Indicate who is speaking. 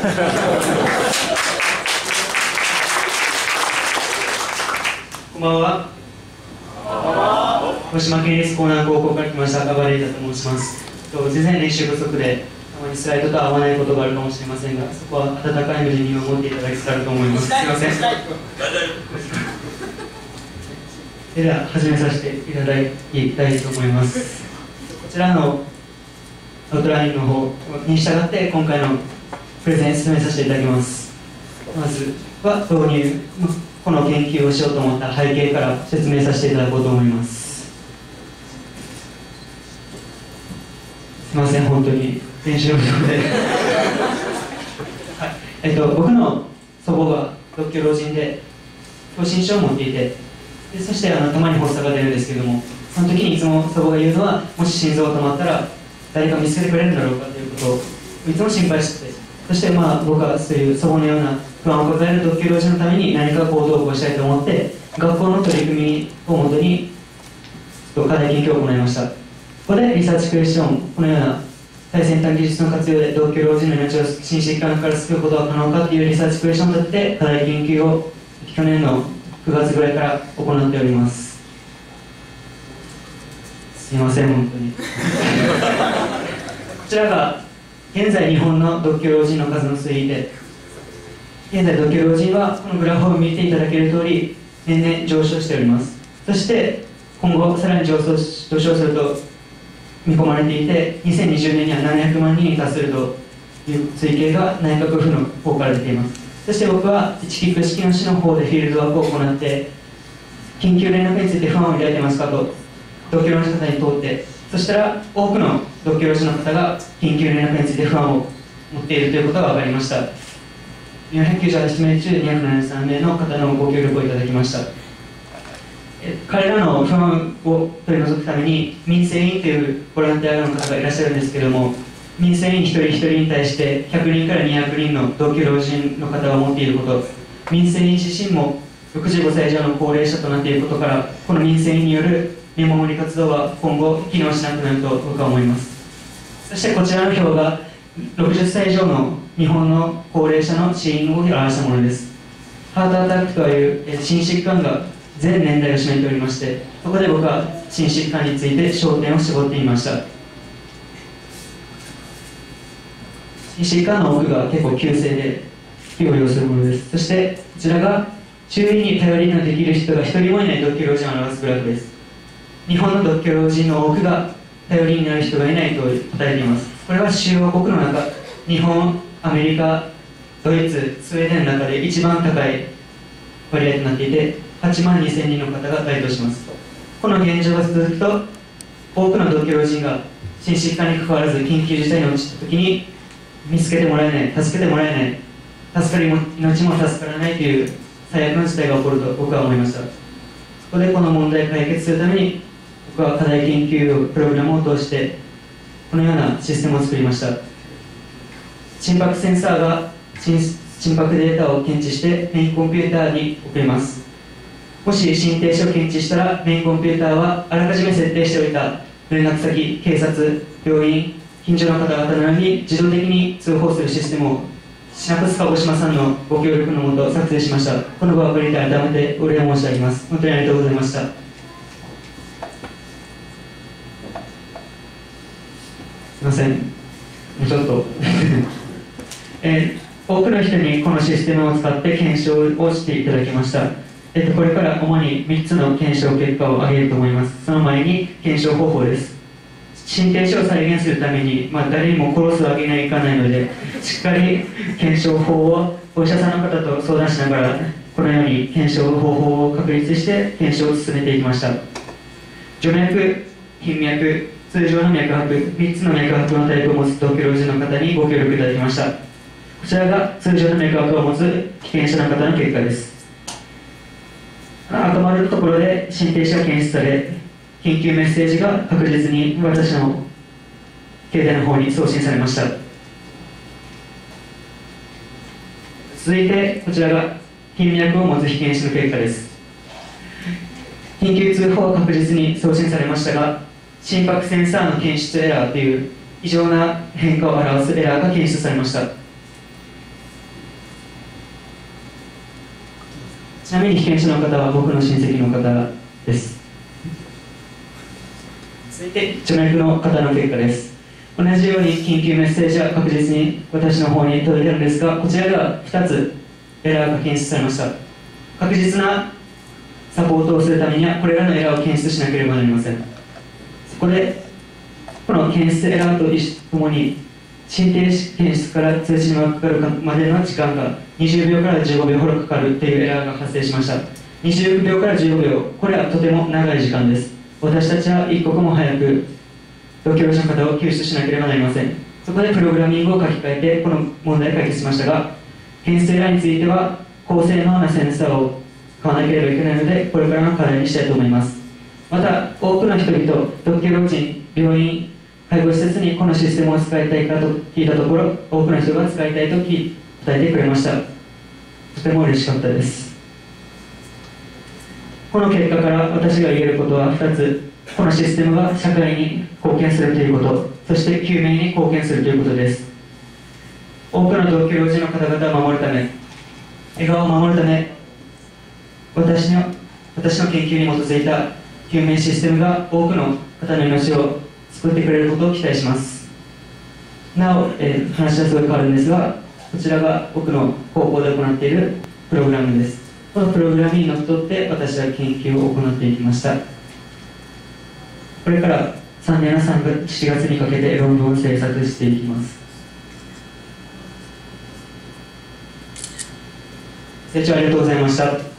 Speaker 1: こんばんは。広島県立江南高校から来ました赤羽レイタと申します。と全然練習不足で、たまにスライドと合わないことがあるかもしれませんが、そこは温かい目で見守っていただけたらと思います。すみません。では始めさせていただきたいと思います。こちらのアウトラインの方に従って今回のプレゼン進めさせていただきます。まずは導入、この研究をしようと思った背景から説明させていただこうと思います。すみません、本当に練習不足で。はいえっと、僕の祖母が独居老人で、狭心症を持っていて、でそしてあのたまに発作が出るんですけども、その時にいつも祖母が言うのは、もし心臓が止まったら、誰か見つけてくれるんだろうかということをいつも心配してて、そしてまあ僕はそういう祖母のような不安を抱える独居老人のために何か行動を起こしたいと思って、学校の取り組みをもとに、課題研究を行いました。ここでリサーチクエスチョン、このような最先端技術の活用で独居老人の命を心疾患から救うことは可能かというリサーチクエスチョンを立てて課題研究を去年の9月ぐらいから行っておりますすいません本当にこちらが現在日本の独居老人の数の推移で現在独居老人はこのグラフを見ていただける通り年々上昇しております。そして今後さらに上昇し上昇すると見込まれていて2020年には700万人に達するという推計が内閣府の方から出ています。そして僕は一木式の市の方でフィールドワークを行って緊急連絡について不安を抱いてますかと同居老人の方に通ってそしたら多くの同居老人の方が緊急連絡について不安を持っているということが分かりました。498名中273名の方のご協力をいただきました。え彼らの不安を取り除くために民生委員というボランティアの方がいらっしゃるんですけれども民生委員一人一人に対して100人から200人の同居老人の方が持っていること民生委員自身も65歳以上の高齢者となっていることからこの民生委員による見守り活動は今後機能しなくなると僕は思います。そしてこちらの表が60歳以上の日本の高齢者の死因を表したものです。ハートアタックというえ心疾患が全年代を占めておりましてそこで僕は心疾患について焦点を絞っていました。心疾患の多くが結構急性で療養するものです。そしてこちらが周囲に頼りのできる人が一人もいない独居老人を表すグラフです。日本の独居老人の多くが頼りになる人がいないと答えています。これは主要国の中日本アメリカドイツスウェーデンの中で一番高い割合となっていて8万2000人の方が該当します。この現状が続くと多くの独居老人が心疾患に関わらず緊急事態に陥った時に見つけてもらえない助けてもらえない助かりも命も助からないという最悪の事態が起こると僕は思いました。そこでこの問題を解決するために僕は課題研究プログラムを通してこのようなシステムを作りました。心拍センサーが心拍データを検知してメインコンピューターに送ります。もし心停止を検知したらメインコンピューターはあらかじめ設定しておいた連絡先警察病院近所の方々などに自動的に通報するシステムをシナプス鹿児島さんのご協力のもと作成しました。この場を借りて改めてお礼を申し上げます。本当にありがとうございましたすいません。もうちょっと。え多くの人にこのシステムを使って検証をしていただきました、えっと、これから主に3つの検証結果を挙げると思います。その前に検証方法です。心停止を再現するために、まあ、誰にも殺すわけにはいかないのでしっかり検証法をお医者さんの方と相談しながらこのように検証方法を確立して検証を進めていきました。徐脈頻脈通常の脈拍3つの脈拍のタイプを持つ同居老人の方にご協力いただきました。こちらが通常の脈拍を持つ被験者の方の結果です。赤丸のところで心停止が検出され緊急メッセージが確実に私の携帯の方に送信されました。続いてこちらが頻脈を持つ被験者の結果です。緊急通報は確実に送信されましたが心拍センサーの検出エラーという異常な変化を表すエラーが検出されました。ちなみに被験者の方は僕の親戚の方です。続いて著名の方の結果です。同じように緊急メッセージは確実に私の方に届いたのですがこちらでは2つエラーが検出されました。確実なサポートをするためにはこれらのエラーを検出しなければなりません。こでこの検出エラーとともに申請検出から通知にかかるまでの時間が20秒から15秒ほどかかるというエラーが発生しました。20秒から15秒これはとても長い時間です。私たちは一刻も早く同居者の方を救出しなければなりません。そこでプログラミングを書き換えてこの問題を解決しましたが変数エラーについては高性能なセンサーを買わなければいけないのでこれからの課題にしたいと思います。また多くの人々特許老人病院介護施設にこのシステムを使いたいかと聞いたところ多くの人が使いたいと答えてくれました。とても嬉しかったです。この結果から私が言えることは2つ。このシステムが社会に貢献するということそして救命に貢献するということです。多くの同居老人の方々を守るため笑顔を守るため私の私の研究に基づいた救命システムが多くの方の命を救ってくれることを期待します。なお、えー、話はすごい変わるんですがこちらが僕の高校で行っているプログラムです。このプログラムにのっとって私は研究を行っていきました。これから3年の3月7月にかけて論文を制作していきます。成長ありがとうございました。